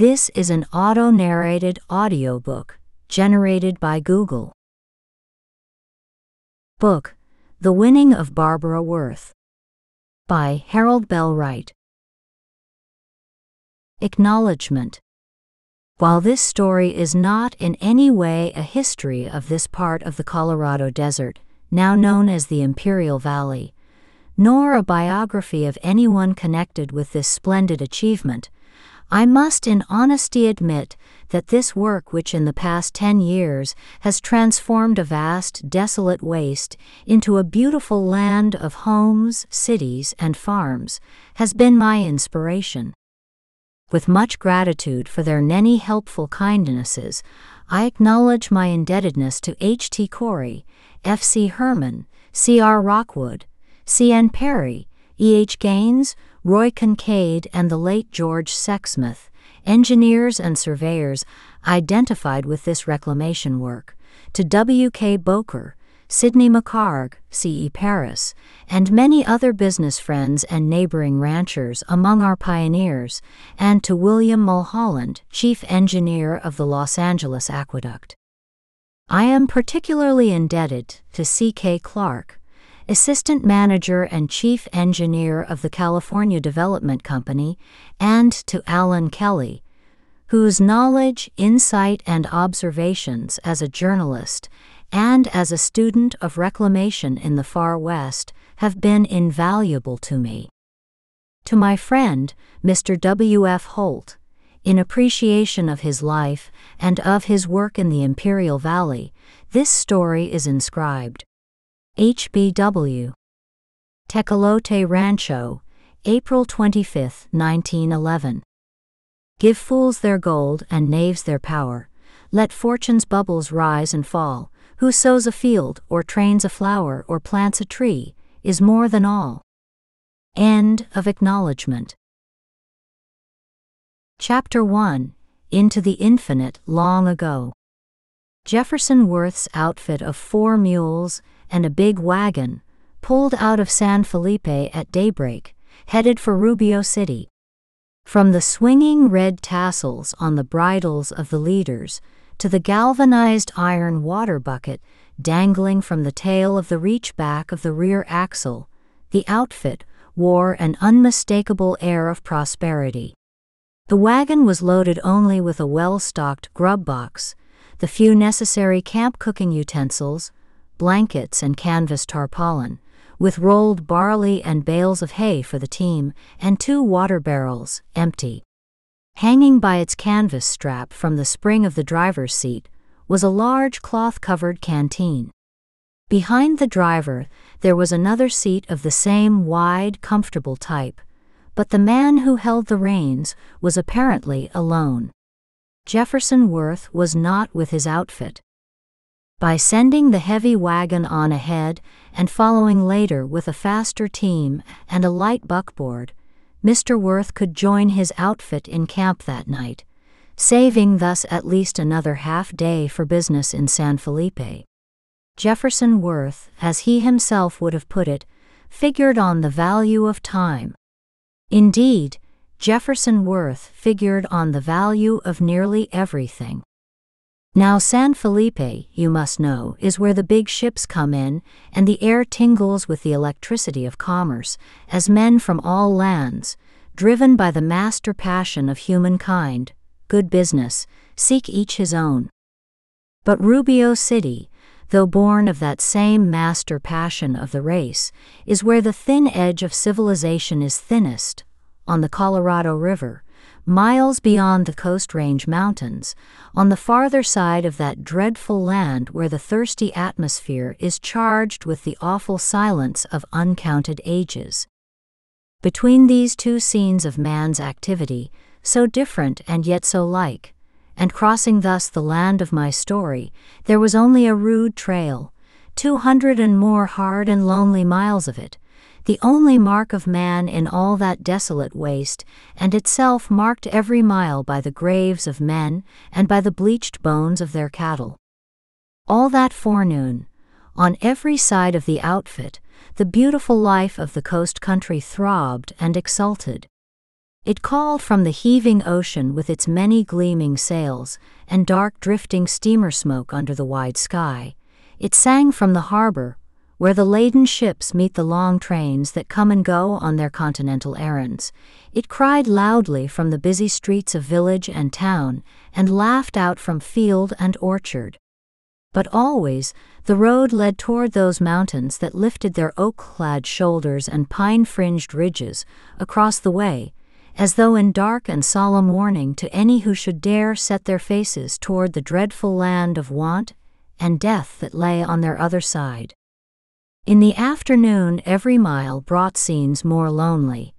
This is an auto-narrated audiobook generated by Google. Book The Winning of Barbara Worth by Harold Bell Wright. Acknowledgement While this story is not in any way a history of this part of the Colorado Desert, now known as the Imperial Valley, nor a biography of anyone connected with this splendid achievement, I must in honesty admit that this work, which in the past ten years has transformed a vast, desolate waste into a beautiful land of homes, cities, and farms, has been my inspiration. With much gratitude for their many helpful kindnesses, I acknowledge my indebtedness to H. T. Corey, F. C. Herman, C. R. Rockwood, C. N. Perry, E. H. Gaines, Roy Kincaid, and the late George Sexsmith, engineers and surveyors identified with this reclamation work, to W. K. Bowker, Sidney McCarg, C. E. Paris, and many other business friends and neighboring ranchers among our pioneers, and to William Mulholland, chief engineer of the Los Angeles Aqueduct. I am particularly indebted to C. K. Clark, assistant manager and chief engineer of the California Development Company, and to Alan Kelly, whose knowledge, insight, and observations as a journalist and as a student of reclamation in the Far West have been invaluable to me. To my friend, Mr. W. F. Holt, in appreciation of his life and of his work in the Imperial Valley, this story is inscribed. HBW. Tecolote Rancho, April 25, 1911. Give fools their gold and knaves their power. Let fortune's bubbles rise and fall. Who sows a field, or trains a flower, or plants a tree, is more than all. End of acknowledgement. Chapter 1 Into the Infinite Long Ago. Jefferson Worth's outfit of four mules and a big wagon pulled out of San Felipe at daybreak, headed for Rubio City. From the swinging red tassels on the bridles of the leaders to the galvanized iron water bucket dangling from the tail of the reach back of the rear axle, the outfit wore an unmistakable air of prosperity. The wagon was loaded only with a well stocked grub box the few necessary camp cooking utensils, blankets, and canvas tarpaulin, with rolled barley and bales of hay for the team, and two water barrels, empty. Hanging by its canvas strap from the spring of the driver's seat was a large cloth covered canteen. Behind the driver, there was another seat of the same wide, comfortable type, but the man who held the reins was apparently alone. Jefferson Worth was not with his outfit. By sending the heavy wagon on ahead and following later with a faster team and a light buckboard, Mr. Worth could join his outfit in camp that night, saving thus at least another half day for business in San Felipe. Jefferson Worth, as he himself would have put it, figured on the value of time. Indeed, Jefferson Worth figured on the value of nearly everything. Now, San Felipe, you must know, is where the big ships come in, and the air tingles with the electricity of commerce, as men from all lands, driven by the master passion of humankind, good business, seek each his own. But Rubio City, though born of that same master passion of the race, is where the thin edge of civilization is thinnest, on the Colorado River, miles beyond the Coast Range Mountains, on the farther side of that dreadful land where the thirsty atmosphere is charged with the awful silence of uncounted ages. Between these two scenes of man's activity, so different and yet so like, and crossing thus the land of my story, there was only a rude trail, two hundred and more hard and lonely miles of it, the only mark of man in all that desolate waste, and itself marked every mile by the graves of men and by the bleached bones of their cattle. All that forenoon, on every side of the outfit, the beautiful life of the coast country throbbed and exulted. It called from the heaving ocean with its many gleaming sails and dark drifting steamer smoke under the wide sky. It sang from the harbor, where the laden ships meet the long trains that come and go on their continental errands. It cried loudly from the busy streets of village and town, and laughed out from field and orchard. But always, the road led toward those mountains that lifted their oak clad shoulders and pine fringed ridges across the way as though in dark and solemn warning to any who should dare set their faces toward the dreadful land of want and death that lay on their other side. In the afternoon, every mile brought scenes more lonely,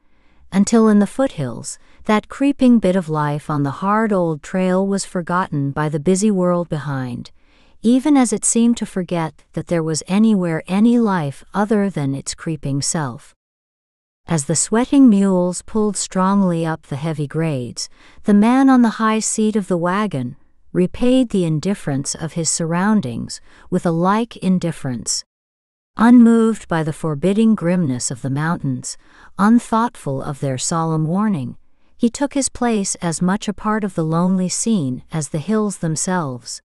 until in the foothills, that creeping bit of life on the hard old trail was forgotten by the busy world behind, even as it seemed to forget that there was anywhere any life other than its creeping self. As the sweating mules pulled strongly up the heavy grades, the man on the high seat of the wagon repaid the indifference of his surroundings with a like indifference. Unmoved by the forbidding grimness of the mountains, unthoughtful of their solemn warning, he took his place as much a part of the lonely scene as the hills themselves.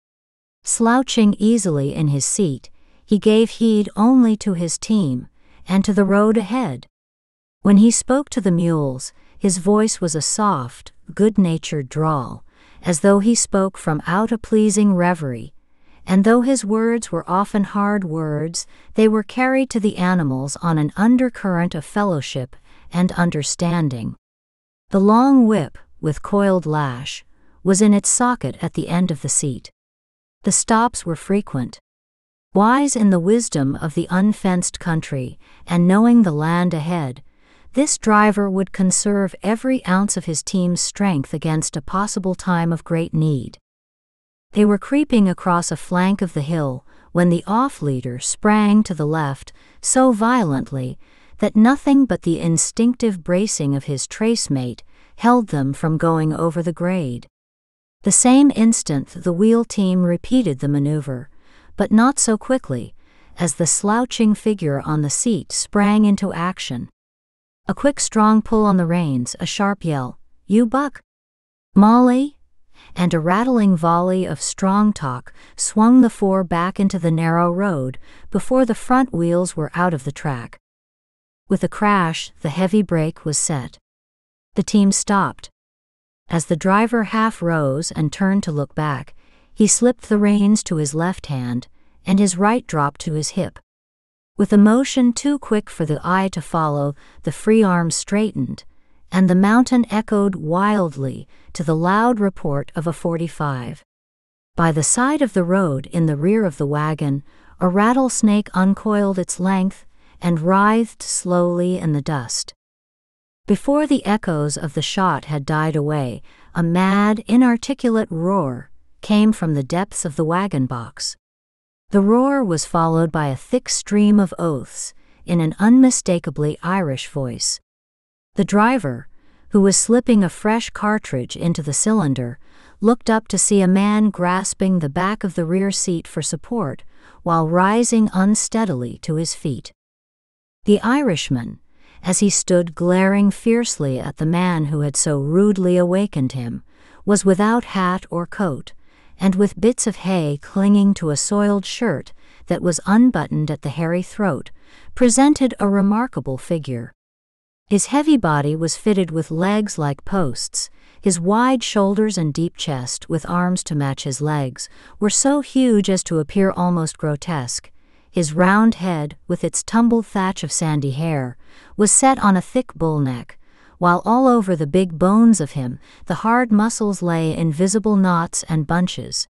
Slouching easily in his seat, he gave heed only to his team and to the road ahead when he spoke to the mules, his voice was a soft, good natured drawl, as though he spoke from out a pleasing reverie, and though his words were often hard words, they were carried to the animals on an undercurrent of fellowship and understanding. The long whip, with coiled lash, was in its socket at the end of the seat. The stops were frequent. Wise in the wisdom of the unfenced country, and knowing the land ahead, this driver would conserve every ounce of his team's strength against a possible time of great need. They were creeping across a flank of the hill when the off leader sprang to the left so violently that nothing but the instinctive bracing of his trace mate held them from going over the grade. The same instant the wheel team repeated the maneuver, but not so quickly, as the slouching figure on the seat sprang into action. A quick, strong pull on the reins, a sharp yell, You buck! Molly! And a rattling volley of strong talk swung the four back into the narrow road before the front wheels were out of the track. With a crash, the heavy brake was set. The team stopped. As the driver half rose and turned to look back, he slipped the reins to his left hand, and his right dropped to his hip. With a motion too quick for the eye to follow, the free arm straightened, and the mountain echoed wildly to the loud report of a 45. By the side of the road in the rear of the wagon, a rattlesnake uncoiled its length and writhed slowly in the dust. Before the echoes of the shot had died away, a mad, inarticulate roar came from the depths of the wagon box. The roar was followed by a thick stream of oaths in an unmistakably Irish voice. The driver, who was slipping a fresh cartridge into the cylinder, looked up to see a man grasping the back of the rear seat for support while rising unsteadily to his feet. The Irishman, as he stood glaring fiercely at the man who had so rudely awakened him, was without hat or coat and with bits of hay clinging to a soiled shirt that was unbuttoned at the hairy throat, presented a remarkable figure. His heavy body was fitted with legs like posts. His wide shoulders and deep chest, with arms to match his legs, were so huge as to appear almost grotesque. His round head, with its tumbled thatch of sandy hair, was set on a thick bull neck, while all over the big bones of him the hard muscles lay in visible knots and bunches.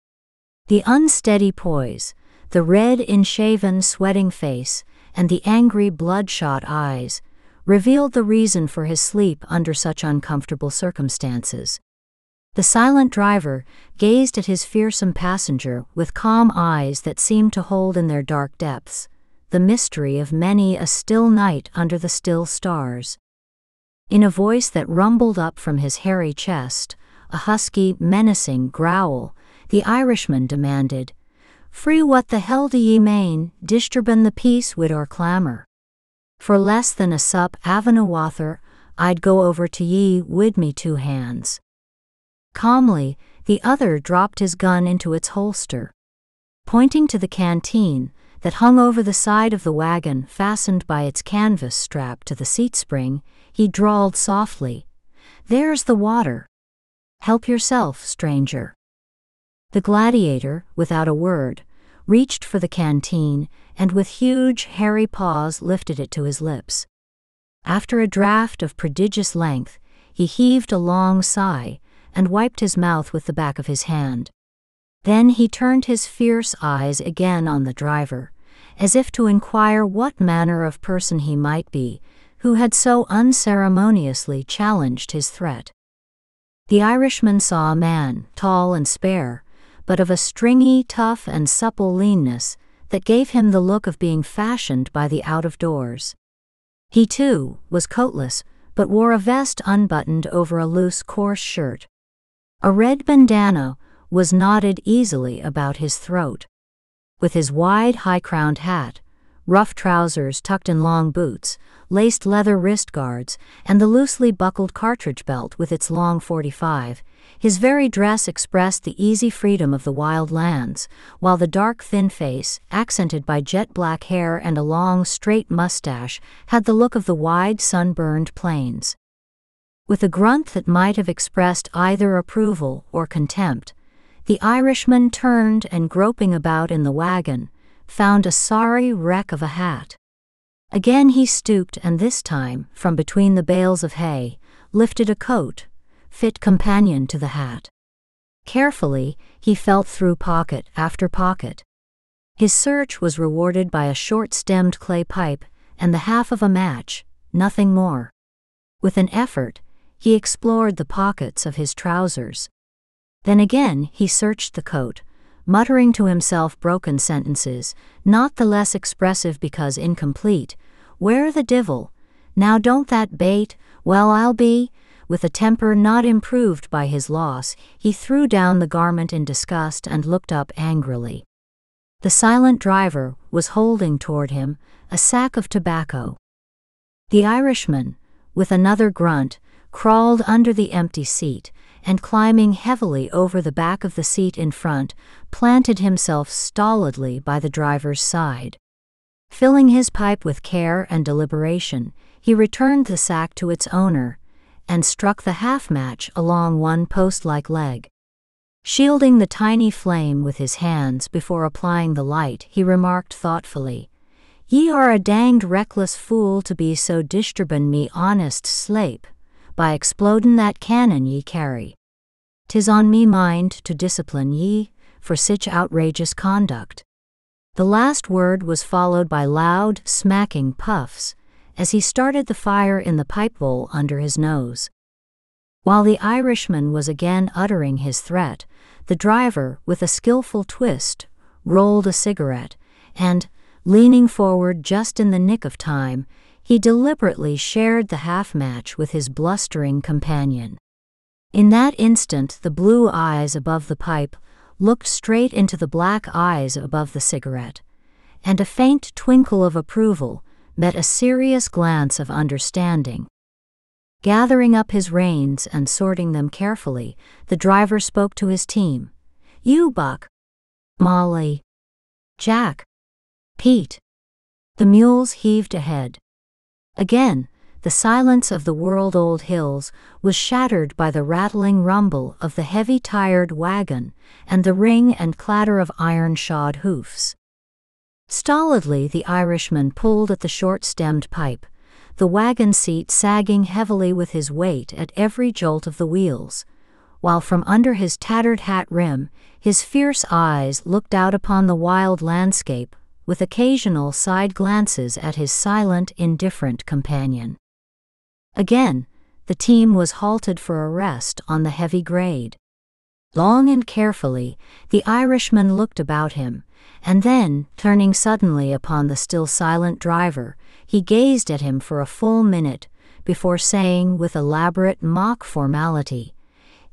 The unsteady poise, the red, inshaven, sweating face, and the angry, bloodshot eyes revealed the reason for his sleep under such uncomfortable circumstances. The silent driver gazed at his fearsome passenger with calm eyes that seemed to hold in their dark depths the mystery of many a still night under the still stars. In a voice that rumbled up from his hairy chest, a husky, menacing growl, the Irishman demanded, Free what the hell do ye mane, disturbin' the peace wid our clamour? For less than a sup avenawather, I'd go over to ye wid me two hands. Calmly, the other dropped his gun into its holster. Pointing to the canteen that hung over the side of the wagon fastened by its canvas strap to the seat spring, he drawled softly, There's the water. Help yourself, stranger. The gladiator, without a word, reached for the canteen and with huge, hairy paws lifted it to his lips. After a draught of prodigious length, he heaved a long sigh and wiped his mouth with the back of his hand. Then he turned his fierce eyes again on the driver, as if to inquire what manner of person he might be, who had so unceremoniously challenged his threat. The Irishman saw a man, tall and spare, but of a stringy, tough, and supple leanness that gave him the look of being fashioned by the out of doors. He, too, was coatless, but wore a vest unbuttoned over a loose, coarse shirt. A red bandana was knotted easily about his throat. With his wide, high crowned hat, rough trousers tucked in long boots, laced leather wrist guards, and the loosely buckled cartridge belt with its long 45, his very dress expressed the easy freedom of the wild lands, while the dark, thin face, accented by jet black hair and a long, straight mustache, had the look of the wide, sunburned plains. With a grunt that might have expressed either approval or contempt, the Irishman turned and groping about in the wagon, found a sorry wreck of a hat. Again he stooped and this time, from between the bales of hay, lifted a coat, fit companion to the hat. Carefully, he felt through pocket after pocket. His search was rewarded by a short-stemmed clay pipe and the half of a match, nothing more. With an effort, he explored the pockets of his trousers. Then again he searched the coat, muttering to himself broken sentences, not the less expressive because incomplete. Where the divil? Now don't that bait? Well, I'll be. With a temper not improved by his loss, he threw down the garment in disgust and looked up angrily. The silent driver was holding toward him a sack of tobacco. The Irishman, with another grunt, crawled under the empty seat, and climbing heavily over the back of the seat in front, planted himself stolidly by the driver's side. Filling his pipe with care and deliberation, he returned the sack to its owner and struck the half match along one post like leg. Shielding the tiny flame with his hands before applying the light, he remarked thoughtfully, Ye are a danged reckless fool to be so disturbin' me honest slape by explodin' that cannon ye carry. 'Tis on me mind to discipline ye for sich outrageous conduct. The last word was followed by loud, smacking puffs as he started the fire in the pipe bowl under his nose. While the Irishman was again uttering his threat, the driver, with a skilful twist, rolled a cigarette, and, leaning forward just in the nick of time, he deliberately shared the half match with his blustering companion. In that instant, the blue eyes above the pipe looked straight into the black eyes above the cigarette, and a faint twinkle of approval met a serious glance of understanding. Gathering up his reins and sorting them carefully, the driver spoke to his team. You, Buck. Molly. Jack. Pete. The mules heaved ahead. Again, the silence of the world old hills was shattered by the rattling rumble of the heavy tired wagon and the ring and clatter of iron shod hoofs. Stolidly, the Irishman pulled at the short stemmed pipe, the wagon seat sagging heavily with his weight at every jolt of the wheels, while from under his tattered hat rim his fierce eyes looked out upon the wild landscape with occasional side glances at his silent, indifferent companion. Again, the team was halted for a rest on the heavy grade. Long and carefully, the Irishman looked about him, and then, turning suddenly upon the still silent driver, he gazed at him for a full minute before saying with elaborate mock formality,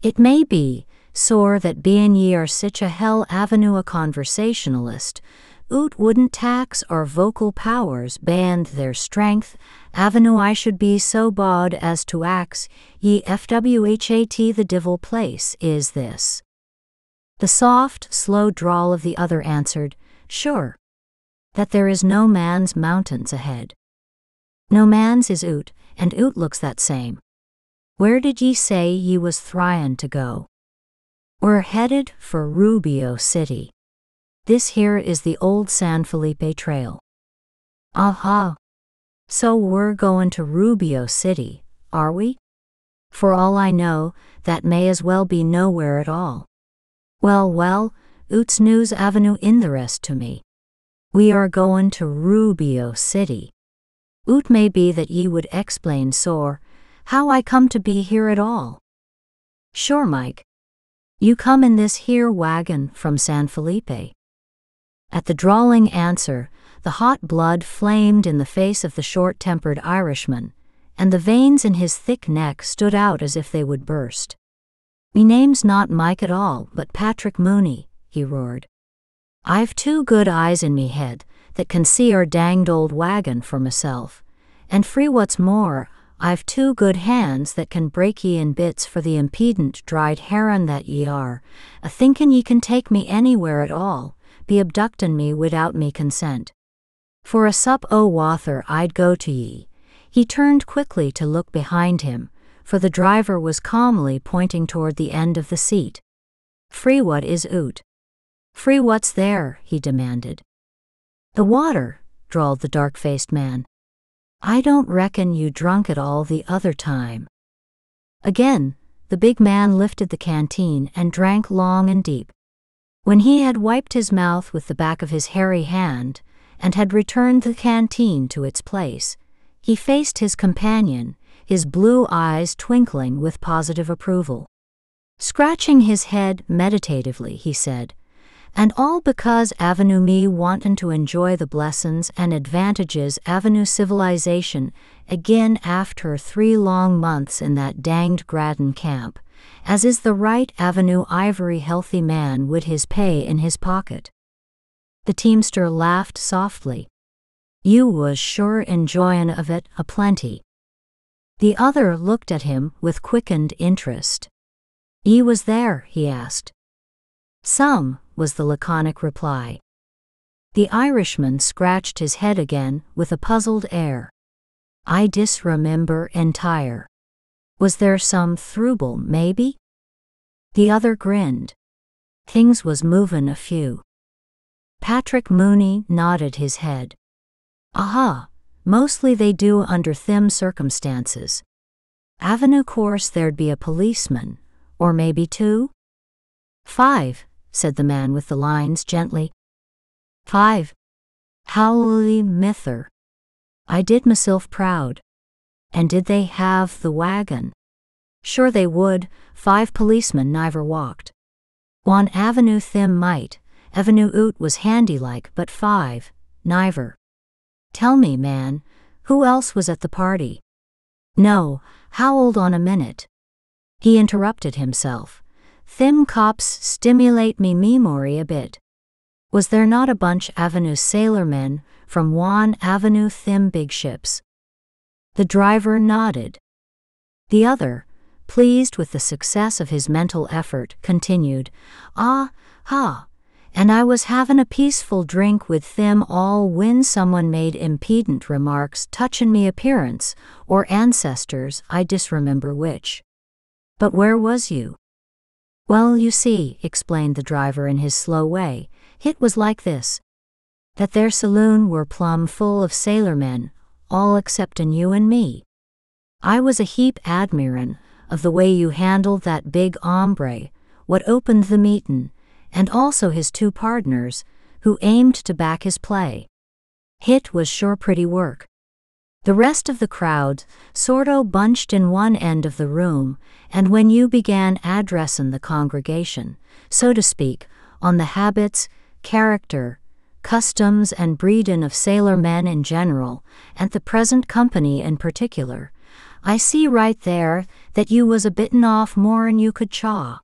It may be, sore that bein' ye are sich a hell avenue a conversationalist, oot wouldn't tax our vocal powers band their strength Avenue I should be so bawd as to ax ye fwhat the divil place is this. The soft, slow drawl of the other answered, Sure. That there is no man's mountains ahead. No man's is oot, and oot looks that same. Where did ye say ye was thryin' to go? We're headed for Rubio City. This here is the old San Felipe Trail. Aha. So we're goin' to Rubio City, are we? For all I know, that may as well be nowhere at all. Well, well, oot's News Avenue in the rest to me. We are goin' to Rubio City. Oot may be that ye would explain sore, how I come to be here at all. Sure, Mike. You come in this here wagon from San Felipe. At the drawling answer, the hot blood flamed in the face of the short tempered Irishman, and the veins in his thick neck stood out as if they would burst. Me name's not Mike at all, but Patrick Mooney, he roared. I've two good eyes in me head that can see our danged old wagon for myself, and free what's more, I've two good hands that can break ye in bits for the impedent dried heron that ye are, a thinkin' ye can take me anywhere at all, be abductin' me without me consent. For a sup o' wather I'd go to ye. He turned quickly to look behind him, for the driver was calmly pointing toward the end of the seat. Free what is oot? Free what's there? he demanded. The water, drawled the dark faced man. I don't reckon you drunk it all the other time. Again, the big man lifted the canteen and drank long and deep. When he had wiped his mouth with the back of his hairy hand and had returned the canteen to its place, he faced his companion, his blue eyes twinkling with positive approval. Scratching his head meditatively, he said, and all because Avenue me wantin' to enjoy the blessin's and advantages Avenue civilization again after three long months in that danged Graden camp, as is the right Avenue ivory healthy man would his pay in his pocket. The teamster laughed softly. You was sure enjoyin' of it a plenty. The other looked at him with quickened interest. Ye was there, he asked. Some, was the laconic reply. The Irishman scratched his head again with a puzzled air. I disremember entire. Was there some throuble, maybe? The other grinned. Things was movin' a few. Patrick Mooney nodded his head. Aha, mostly they do under thim circumstances. Avenue course there'd be a policeman, or maybe two? Five, said the man with the lines gently. Five. Howly mither. I did myself proud. And did they have the wagon? Sure they would, five policemen niver walked. One avenue thim might, avenue oot was handy like, but five, niver. Tell me, man, who else was at the party? No, how old on a minute? He interrupted himself. Thim cops stimulate me memory a bit. Was there not a bunch Avenue sailormen from Wan Avenue Thim big ships? The driver nodded. The other, pleased with the success of his mental effort, continued, Ah, ha, and I was havin' a peaceful drink with them all when someone made impedent remarks touchin' me appearance, or ancestors, I disremember which. But where was you? Well, you see, explained the driver in his slow way, it was like this. That their saloon were plumb full of sailormen, all exceptin' you and me. I was a heap admirin' of the way you handled that big hombre, what opened the meetin', and also his two partners, who aimed to back his play. Hit was sure pretty work. The rest of the crowd sorto bunched in one end of the room, and when you began addressin' the congregation, so to speak, on the habits, character, customs, and breedin' of sailor men in general, and the present company in particular, I see right there that you was a bitten off more'n you could chaw.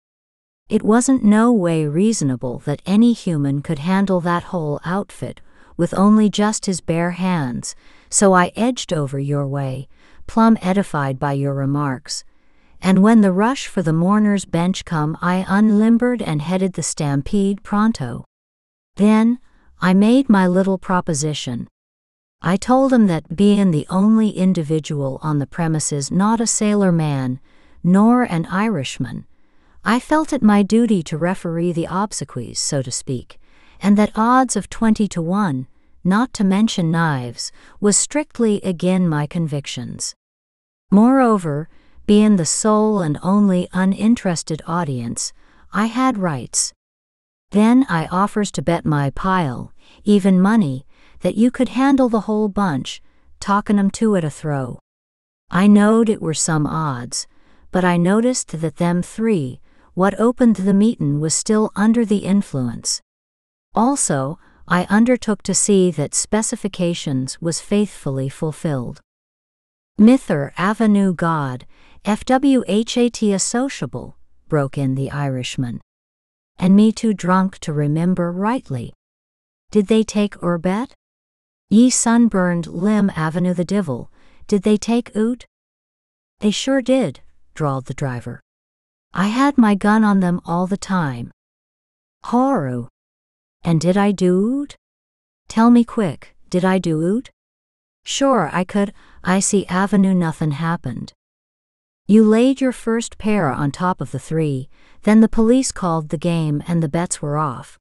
It wasn't no way reasonable that any human could handle that whole outfit with only just his bare hands, so I edged over your way, plumb edified by your remarks. And when the rush for the mourner's bench come, I unlimbered and headed the stampede pronto. Then, I made my little proposition. I told him that being the only individual on the premises not a sailor man, nor an Irishman, I felt it my duty to referee the obsequies, so to speak, and that odds of twenty to one, not to mention knives, was strictly again my convictions. Moreover, being the sole and only uninterested audience, I had rights. Then I offers to bet my pile, even money, that you could handle the whole bunch, talkin' 'em to at a throw. I knowed it were some odds, but I noticed that them three, what opened the meetin' was still under the influence. Also, I undertook to see that specifications was faithfully fulfilled. Mither Avenue God, FWHAT a sociable, broke in the Irishman. And me too drunk to remember rightly. Did they take or bet? Ye sunburned Lim Avenue the Divil, did they take oot? They sure did, drawled the driver. I had my gun on them all the time. Horror. And did I do oot? Tell me quick, did I do oot? Sure, I could, I see Avenue nothing happened. You laid your first pair on top of the three, then the police called the game and the bets were off.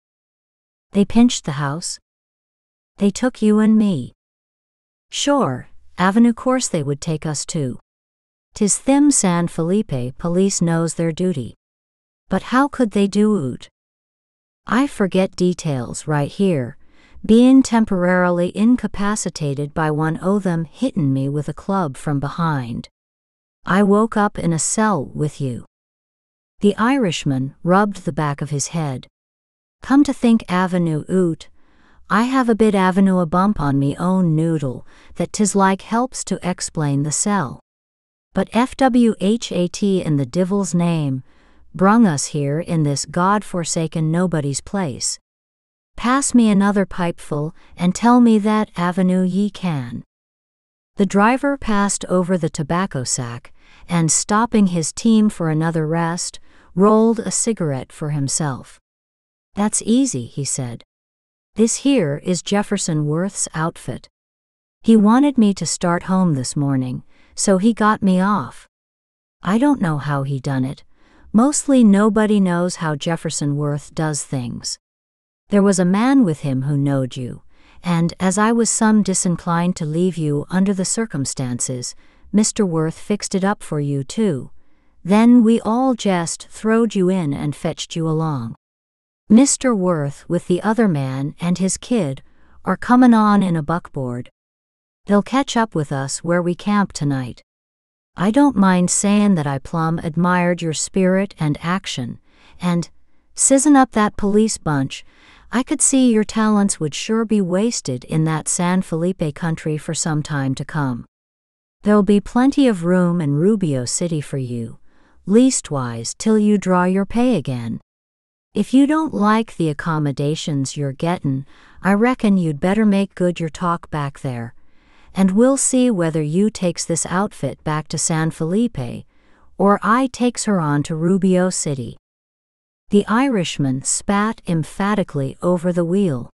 They pinched the house, they took you and me. Sure, Avenue course they would take us too. Tis them San Felipe police knows their duty. But how could they do oot? I forget details right here, being temporarily incapacitated by one o' them hittin' me with a club from behind. I woke up in a cell with you. The Irishman rubbed the back of his head. Come to think Avenue oot, I have a bit avenue a bump on me own noodle that tis like helps to explain the cell. But FWHAT in the divil's name brung us here in this god-forsaken nobody's place. Pass me another pipeful and tell me that avenue ye can. The driver passed over the tobacco sack and, stopping his team for another rest, rolled a cigarette for himself. That's easy, he said. This here is Jefferson Worth's outfit. He wanted me to start home this morning, so he got me off. I don't know how he done it. Mostly nobody knows how Jefferson Worth does things. There was a man with him who knowed you, and as I was some disinclined to leave you under the circumstances, Mr. Worth fixed it up for you too. Then we all jest throwed you in and fetched you along. Mr. Worth with the other man and his kid are comin' on in a buckboard. They'll catch up with us where we camp tonight. I don't mind sayin' that I plumb admired your spirit and action, and, sizzin' up that police bunch, I could see your talents would sure be wasted in that San Felipe country for some time to come. There'll be plenty of room in Rubio City for you, leastwise till you draw your pay again. If you don't like the accommodations you're gettin', I reckon you'd better make good your talk back there. And we'll see whether you takes this outfit back to San Felipe, or I takes her on to Rubio City. The Irishman spat emphatically over the wheel.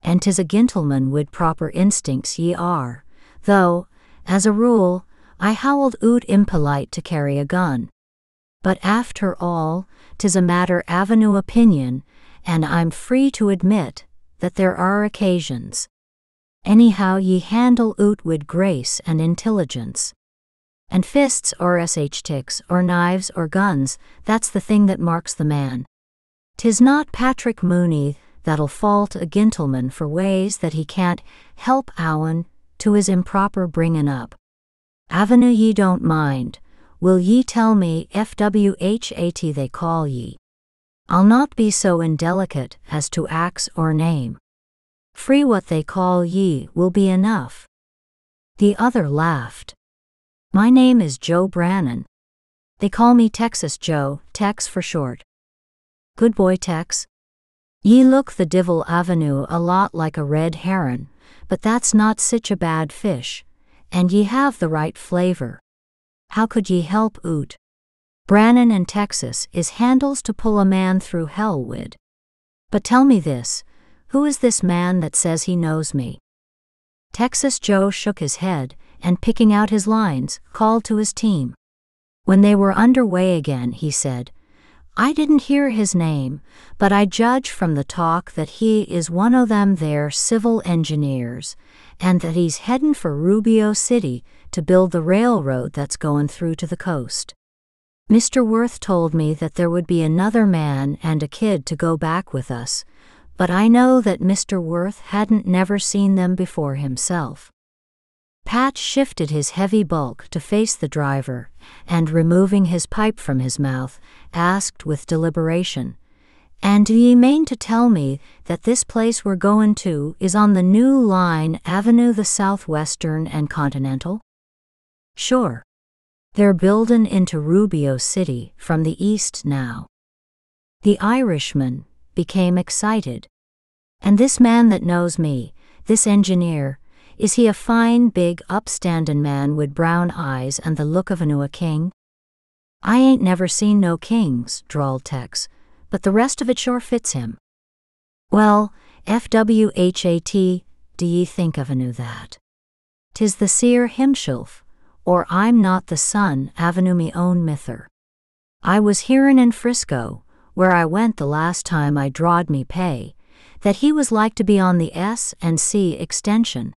And 'tis a gentleman wid proper instincts ye are, though, as a rule, I howled oot impolite to carry a gun. But after all, 'tis a matter avenue opinion, and I'm free to admit that there are occasions. Anyhow, ye handle oot wid grace and intelligence. And fists or sh ticks or knives or guns, that's the thing that marks the man. Tis not Patrick Mooney that'll fault a gentleman for ways that he can't help owen to his improper bringin' up. Avenue ye don't mind, Will ye tell me FWHAT they call ye? I'll not be so indelicate as to ax or name. Free what they call ye will be enough. The other laughed. My name is Joe Brannan. They call me Texas Joe, Tex for short. Good boy, Tex. Ye look the Divil Avenue a lot like a red heron, but that's not sich a bad fish, and ye have the right flavor. How could ye help oot? Brannon and Texas is handles to pull a man through hell wid. But tell me this, who is this man that says he knows me? Texas Joe shook his head and picking out his lines, called to his team. When they were under way again, he said, I didn't hear his name, but I judge from the talk that he is one o' them there civil engineers, and that he's headin' for Rubio City to build the railroad that's goin' through to the coast. Mr. Worth told me that there would be another man and a kid to go back with us, but I know that Mr. Worth hadn't never seen them before himself. Pat shifted his heavy bulk to face the driver, and removing his pipe from his mouth, asked with deliberation, And do ye mean to tell me that this place we're goin' to is on the new line Avenue the Southwestern and Continental? Sure. They're buildin' into Rubio City from the east now. The Irishman became excited. And this man that knows me, this engineer, is he a fine, big, upstandin' man wid brown eyes and the look of a new a king? I ain't never seen no kings, drawled Tex, but the rest of it sure fits him. Well, FWHAT, do ye think of a new that? Tis the seer himself, or I'm not the son avenue me own mither. I was hearin' in Frisco, where I went the last time I drawed me pay, that he was like to be on the S and C extension.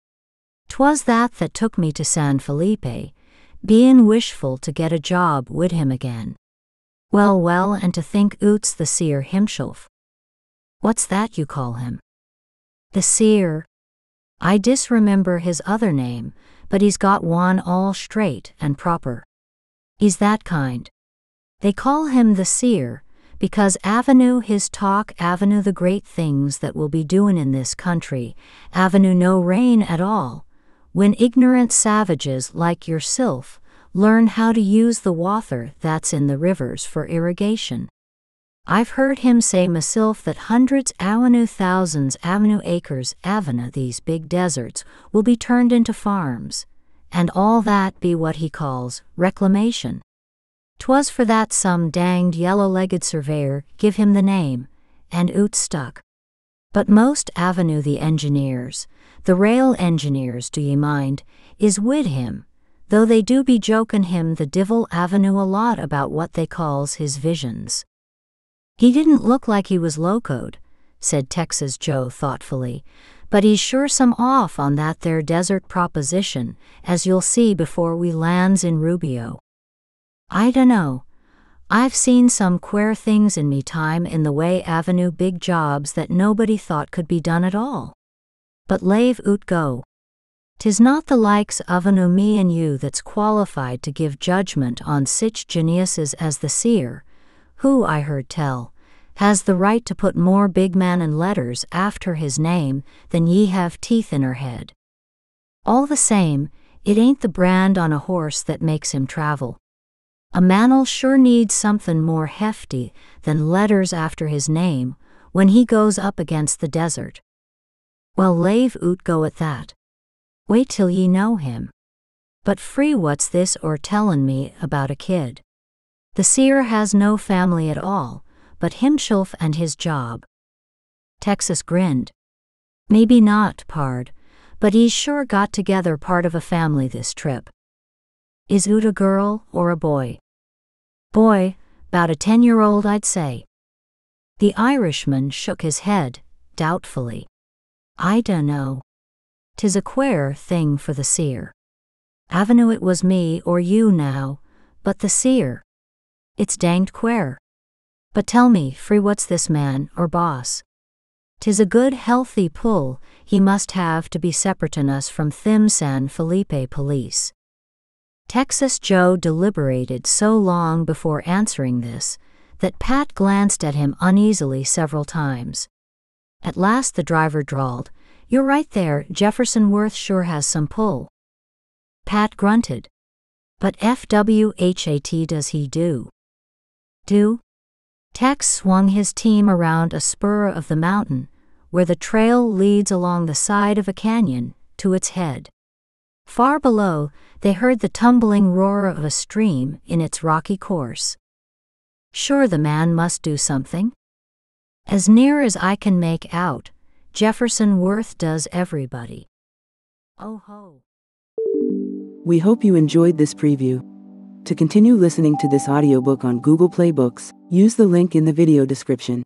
'Twas that that took me to San Felipe, bein' wishful to get a job wid him again. Well, well, and to think oots the seer himself. What's that you call him? The seer. I disremember his other name, but he's got one all straight and proper. He's that kind. They call him the seer, because Avenue his talk Avenue the great things that will be doin' in this country, Avenue no rain at all, when ignorant savages like yourself learn how to use the water that's in the rivers for irrigation. I've heard him say myself that hundreds avenue thousands avenue acres avenue these big deserts will be turned into farms, and all that be what he calls reclamation. 'Twas for that some danged yellow-legged surveyor give him the name, and oot stuck. But most avenue the engineers, the rail engineers, do ye mind, is wid him, though they do be jokin' him the divil avenue a lot about what they calls his visions. He didn't look like he was locoed, said Texas Joe thoughtfully, but he's sure some off on that there desert proposition, as you'll see before we lands in Rubio. I dunno. I've seen some queer things in me time in the way avenue big jobs that nobody thought could be done at all but lave oot go. Tis not the likes of an me and you that's qualified to give judgment on sich geniuses as the seer, who, I heard tell, has the right to put more big man in letters after his name than ye have teeth in her head. All the same, it ain't the brand on a horse that makes him travel. A man'll sure need somethin' more hefty than letters after his name when he goes up against the desert. Well, lave oot go at that. Wait till ye know him. But free what's this or tellin' me about a kid? The seer has no family at all, but himself and his job. Texas grinned. Maybe not, pard, but he's sure got together part of a family this trip. Is oot a girl or a boy? Boy, about a ten year old, I'd say. The Irishman shook his head, doubtfully. I dunno. Tis a queer thing for the seer. Avenue it was me or you now, but the seer. It's danged queer. But tell me, free what's this man, or boss? Tis a good healthy pull he must have to be separatin' us from Thim San Felipe police. Texas Joe deliberated so long before answering this that Pat glanced at him uneasily several times. At last the driver drawled, You're right there, Jefferson Worth sure has some pull. Pat grunted. But FWHAT does he do? Do? Tex swung his team around a spur of the mountain, where the trail leads along the side of a canyon to its head. Far below, they heard the tumbling roar of a stream in its rocky course. Sure, the man must do something. As near as I can make out, Jefferson Worth does everybody. Oh ho. We hope you enjoyed this preview. To continue listening to this audiobook on Google Play Books, use the link in the video description.